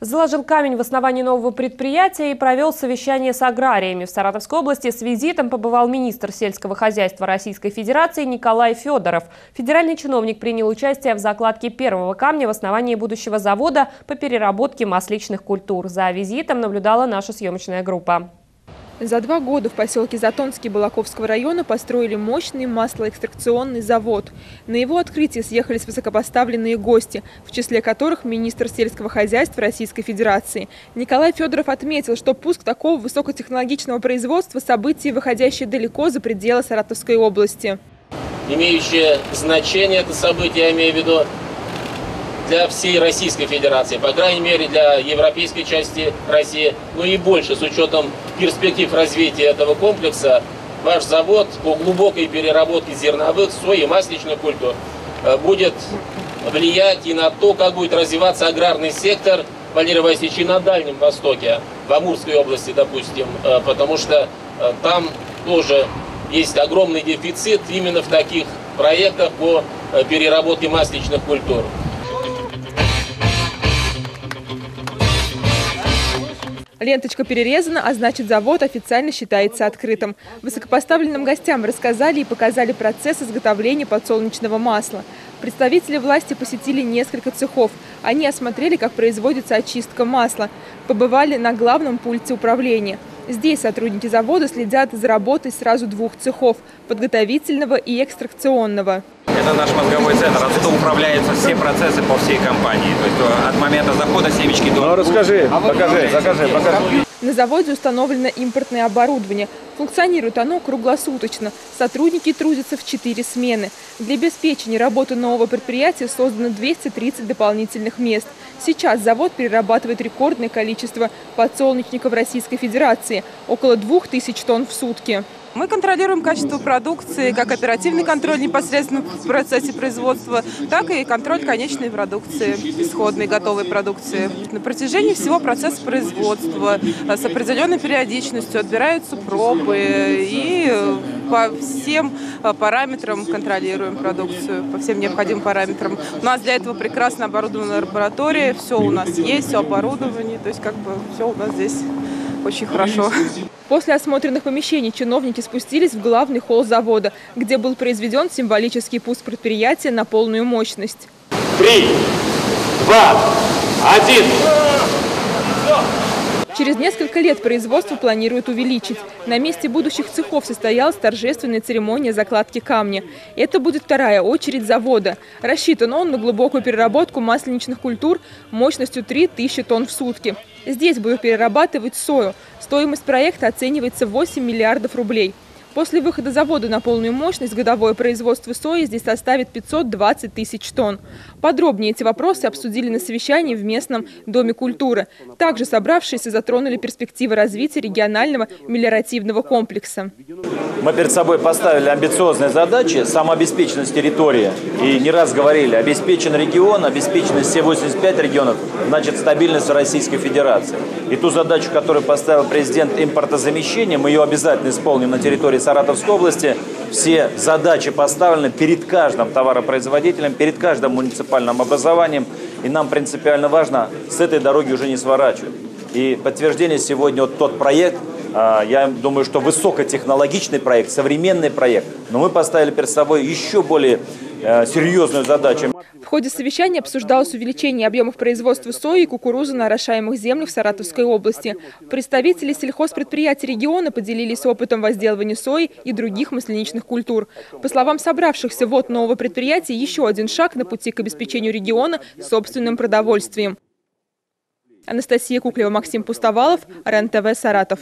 Заложил камень в основании нового предприятия и провел совещание с аграриями. В Саратовской области с визитом побывал министр сельского хозяйства Российской Федерации Николай Федоров. Федеральный чиновник принял участие в закладке первого камня в основании будущего завода по переработке масличных культур. За визитом наблюдала наша съемочная группа. За два года в поселке Затонский Балаковского района построили мощный маслоэкстракционный завод. На его открытие съехались высокопоставленные гости, в числе которых министр сельского хозяйства Российской Федерации. Николай Федоров отметил, что пуск такого высокотехнологичного производства – событие, выходящее далеко за пределы Саратовской области. Имеющее значение это событие, я имею в виду для всей Российской Федерации, по крайней мере для европейской части России, ну и больше с учетом перспектив развития этого комплекса, ваш завод по глубокой переработке зерновых, сои масличных культур э, будет влиять и на то, как будет развиваться аграрный сектор, Валерий Васильевич, и на Дальнем Востоке, в Амурской области, допустим, э, потому что э, там тоже есть огромный дефицит именно в таких проектах по переработке масличных культур. Ленточка перерезана, а значит завод официально считается открытым. Высокопоставленным гостям рассказали и показали процесс изготовления подсолнечного масла. Представители власти посетили несколько цехов. Они осмотрели, как производится очистка масла. Побывали на главном пульте управления. Здесь сотрудники завода следят за работой сразу двух цехов – подготовительного и экстракционного. Это наш мозговой центр, отсюда управляются все процессы по всей компании. То есть э, от момента захода семечки до... Ну расскажи, покажи, закажи, покажи. На заводе установлено импортное оборудование. Функционирует оно круглосуточно. Сотрудники трудятся в четыре смены. Для обеспечения работы нового предприятия создано 230 дополнительных мест. Сейчас завод перерабатывает рекордное количество подсолнечников Российской Федерации – около 2000 тонн в сутки. Мы контролируем качество продукции, как оперативный контроль непосредственно в процессе производства, так и контроль конечной продукции, исходной готовой продукции. На протяжении всего процесса производства с определенной периодичностью отбираются пробы и по всем параметрам контролируем продукцию, по всем необходимым параметрам. У нас для этого прекрасно оборудованная лаборатория, все у нас есть, все оборудование, то есть как бы все у нас здесь очень хорошо. После осмотренных помещений чиновники спустились в главный холл завода, где был произведен символический пуск предприятия на полную мощность. Три, два, один. Через несколько лет производство планируют увеличить. На месте будущих цехов состоялась торжественная церемония закладки камня. Это будет вторая очередь завода. Рассчитан он на глубокую переработку масленичных культур мощностью 3000 тонн в сутки. Здесь будут перерабатывать сою. Стоимость проекта оценивается в 8 миллиардов рублей. После выхода завода на полную мощность годовое производство сои здесь составит 520 тысяч тонн. Подробнее эти вопросы обсудили на совещании в местном Доме культуры. Также собравшиеся затронули перспективы развития регионального мелиоративного комплекса. Мы перед собой поставили амбициозные задачи самообеспеченность территории. И не раз говорили, обеспечен регион, обеспечены все 85 регионов, значит стабильность Российской Федерации. И ту задачу, которую поставил президент импортозамещения, мы ее обязательно исполним на территории Саратовской области все задачи поставлены перед каждым товаропроизводителем, перед каждым муниципальным образованием. И нам принципиально важно с этой дороги уже не сворачивать. И подтверждение сегодня вот тот проект, а, я думаю, что высокотехнологичный проект, современный проект. Но мы поставили перед собой еще более серьезную задачу. В ходе совещания обсуждалось увеличение объемов производства сои и кукурузы на орошаемых землях в Саратовской области. Представители сельхозпредприятий региона поделились опытом возделывания сои и других масляничных культур. По словам собравшихся, вот нового предприятия еще один шаг на пути к обеспечению региона собственным продовольствием. Анастасия Куклева, Максим Пустовалов, РЕН-ТВ, Саратов.